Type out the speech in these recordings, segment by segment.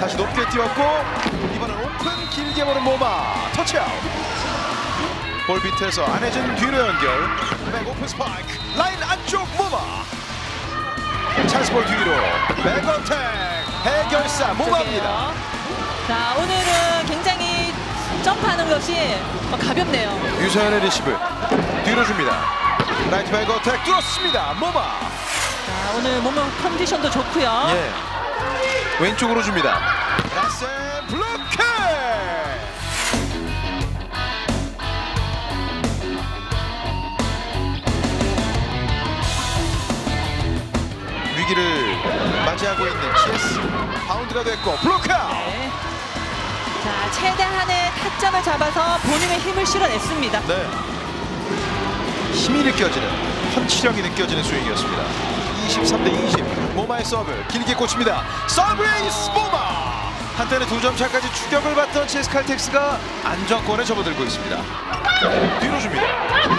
뛰었고 이번엔 오픈 길게 보는 모마 터치아웃. 볼 밑에서 안혜진 뒤로 연결. 백 오픈 스파이크. 라인 안쪽 모마 찬스볼 뒤로. 백어택. 해결사 모마입니다. 자, 오늘은 굉장히 점프하는 것이 어, 가볍네요. 유서연의 리시브. 뒤로 줍니다. 라이트 백어택 뚫었습니다. 모마 자, 오늘 몸 컨디션도 좋고요. 예. 왼쪽으로 줍니다. 맞이하고 있는 GS 바운드가 됐고 블로카 네. 자, 최대한의 타점을 잡아서 본인의 힘을 실어냈습니다. 네. 힘이 느껴지는 펀치력이 느껴지는 스윙이었습니다. 23대 20 모마의 서브 길게 꽂힙니다. 서브 에이스 모마 한때는 두 점 차까지 추격을 받던 GS 칼텍스가 안정권에 접어들고 있습니다. 뒤로 줍니다.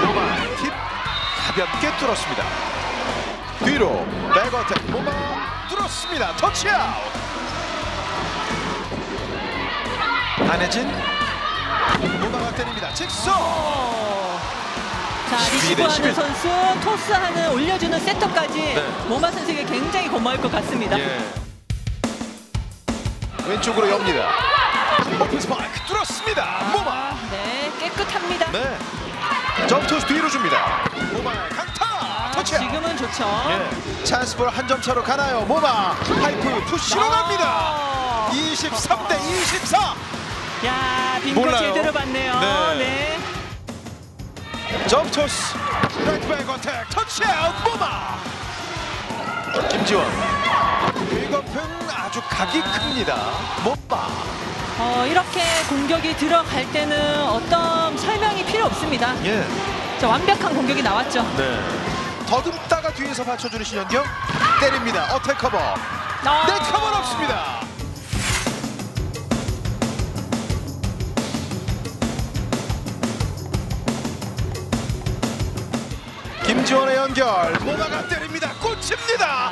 모마 팁 가볍게 뚫었습니다. 뒤로 백어택 모마 뚫었습니다. 터치아웃 안혜진 모마가 때립니다. 직선 자, 12대 리시브하는 11. 선수, 토스하는 올려주는 세터까지 네. 모마 선수에게 굉장히 고마울 것 같습니다. 예. 왼쪽으로 엽니다. 오픈 스파이크 뚫었습니다. 모마. 아, 네, 깨끗합니다. 네. 점토스 뒤로 줍니다. 모마 아, 터치. 지금은 좋죠. 예. 찬스볼 한 점 차로 가나요. 모마. 하이프 푸시로 아. 갑니다. 23 대 24. 야, 몰라요. 제대로 봤네요. 네. 네. 점토스. 라이트 백 어택. 터치아웃. 모마. 김지원. 이것은 아주 각이 큽니다. 모마. 어, 이렇게 공격이 들어갈 때는 어떤 설명이 필요 없습니다. 예. 자, 완벽한 공격이 나왔죠. 네. 더듬다가 뒤에서 받쳐주는 신현경 때립니다. 어택 커버. 아. 넷 커버 없습니다. 김지원의 연결. 모나가 때립니다. 꽂힙니다.